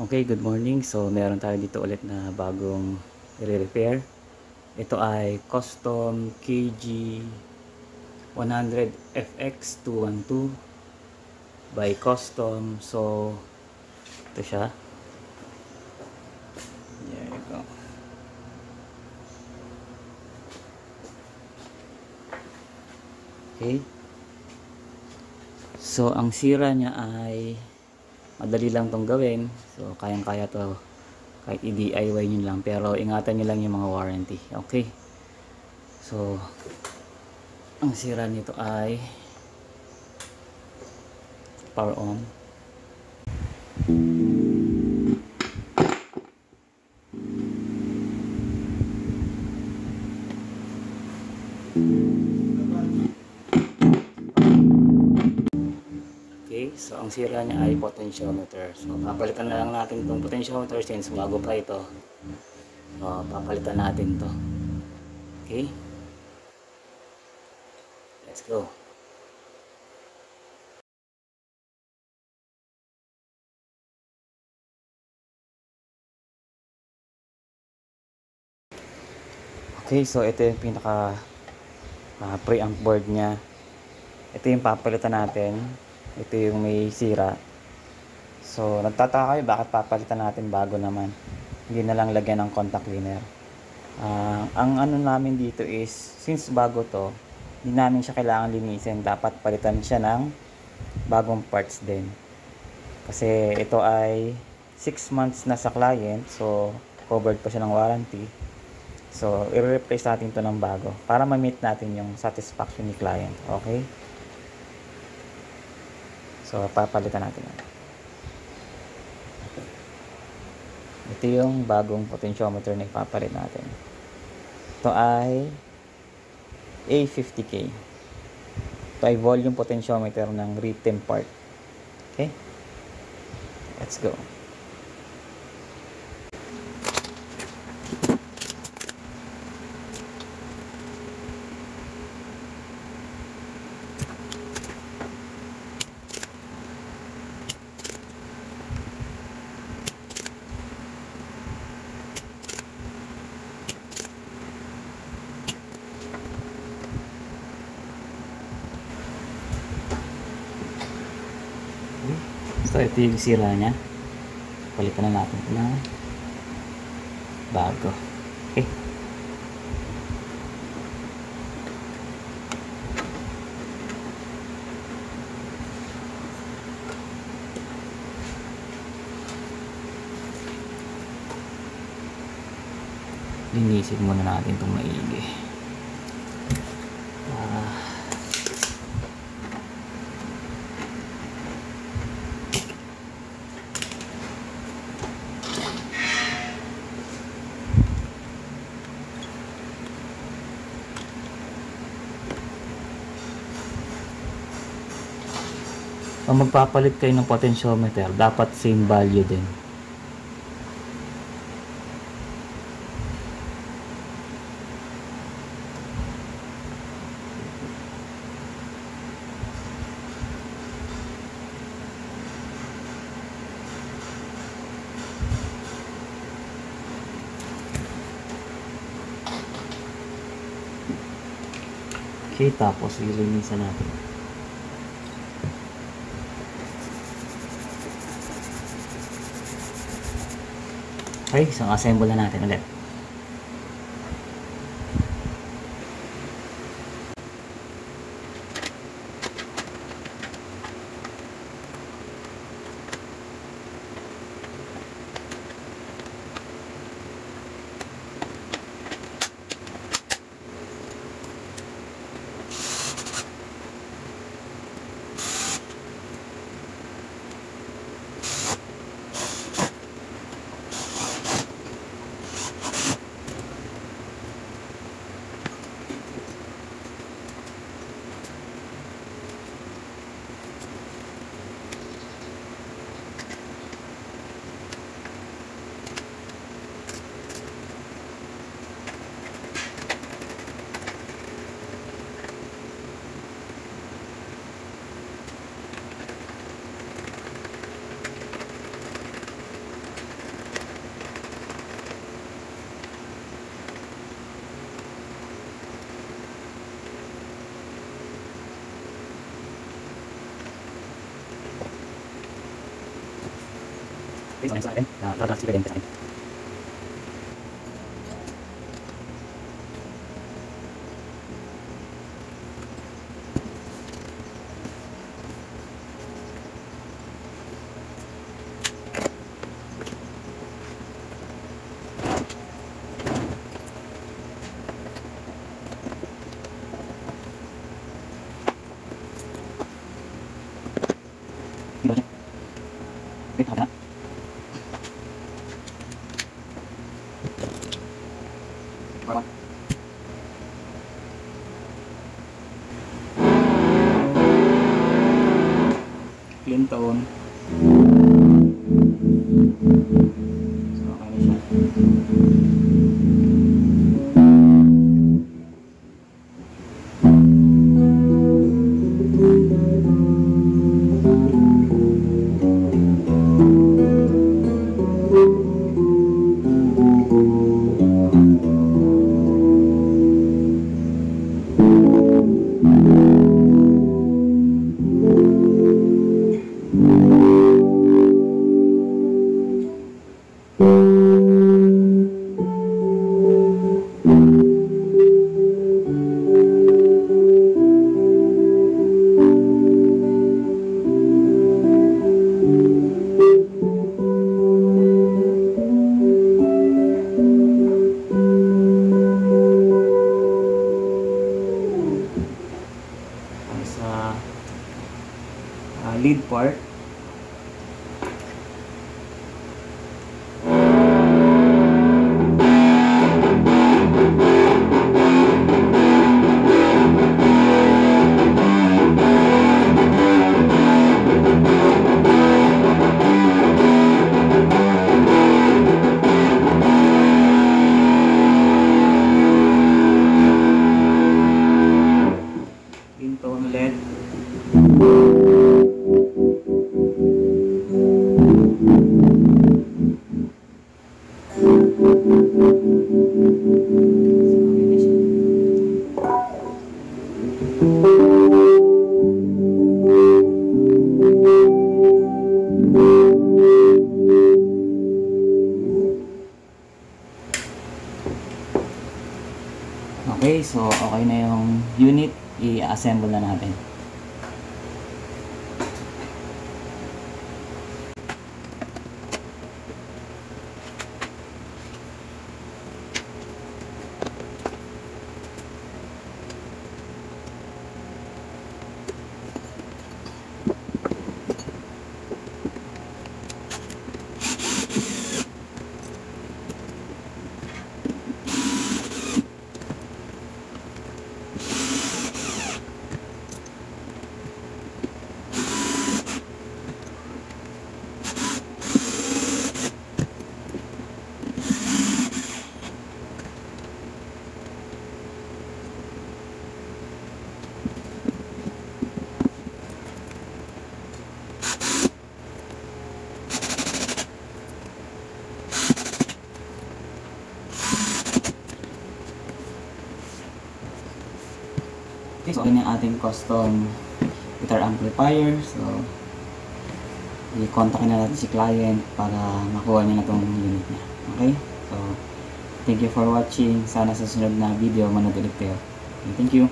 Okay, good morning. So, meron tayo dito ulit na bagong i-repair. Ito ay custom KG 100 FX 212 by custom. So, ito siya. There you go. Okay. So, ang sira niya ay madali lang tong gawin. So kayang kaya to kahit i-DIY nyo lang. Pero ingatan nyo lang yung mga warranty. Okay. So ang sira nito ay power on So ang sira niya ay potentiometer. So papalitan na lang natin itong potentiometer since bago pa ito. So papalitan natin to. Okay? Let's go. Okay, so ito yung pinaka uh, preamp board niya. Ito yung papalitan natin ito yung may sira. So nagtataka kayo bakit papalitan natin bago naman? Hindi na lang lagyan ng contact cleaner uh, ang ano namin dito is since bago to hindi namin siya kailangan linisin. Dapat palitan siya ng bagong parts din. Kasi ito ay 6 months na sa client so covered pa siya ng warranty. So i-replace natin to ng bago para ma-meet natin yung satisfaction ni client okay So, papalitan natin yan. Ito yung bagong potentiometer na ipapalit natin. Ito ay A50K. Ito ay volume potentiometer ng rhythm part. Okay? Let's go. So, ito yung sira niya. Palitan na natin ito na bago. Okay. Linisin muna natin itong maigi. Ah. Kung magpapalit kayo ng potentiometer, dapat same value din. Okay, tapos ilinisan natin. Okay, so assemble na natin ulit. Based on sa akin, na tatras si sa akin. Dito Baba. Clean sa ah, lead part. Okay, so okay na yung unit. I-assemble na natin. Yun yung ating custom guitar amplifier. So, i-contact na natin si client para makuha niya na itong unit niya. Okay? So, thank you for watching. Sana sa sunod na video manood ulit kayo. Okay, thank you.